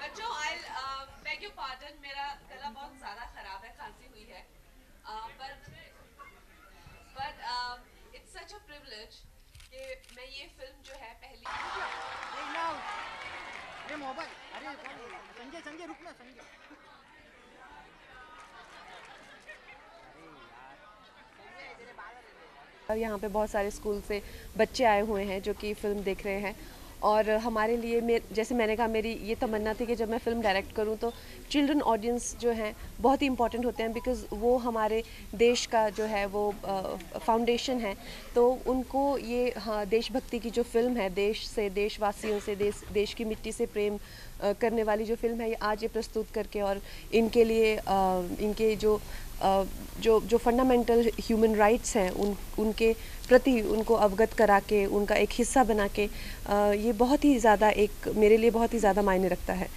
बच्चों I beg you pardon मेरा गला बहुत ज़्यादा ख़राब है खांसी हुई है। But but it's such a privilege कि मैं ये फ़िल्म जो है पहली अरे मोबाइल अरे संजय संजय रुक ना संजय। यहाँ पे बहुत सारे स्कूल से बच्चे आए हुए हैं जो कि फ़िल्म देख रहे हैं। और हमारे लिए मे, जैसे मैंने कहा, मेरी ये तमन्ना थी कि जब मैं फ़िल्म डायरेक्ट करूँ तो चिल्ड्रन ऑडियंस जो हैं, बहुत ही इंपॉर्टेंट होते हैं बिकॉज़ वो हमारे देश का जो है, वो फाउंडेशन है। तो उनको ये हाँ देशभक्ति की जो फ़िल्म है, देश से, देशवासियों से, देश देश की मिट्टी से प्रेम करने वाली जो फ़िल्म है, ये आज ये प्रस्तुत करके और इनके लिए इनके जो जो जो फंडामेंटल ह्यूमन राइट्स हैं, उन, उनके प्रति, उनको अवगत करा के उनका एक हिस्सा बना के ये बहुत ही ज़्यादा एक, मेरे लिए बहुत ही ज़्यादा मायने रखता है।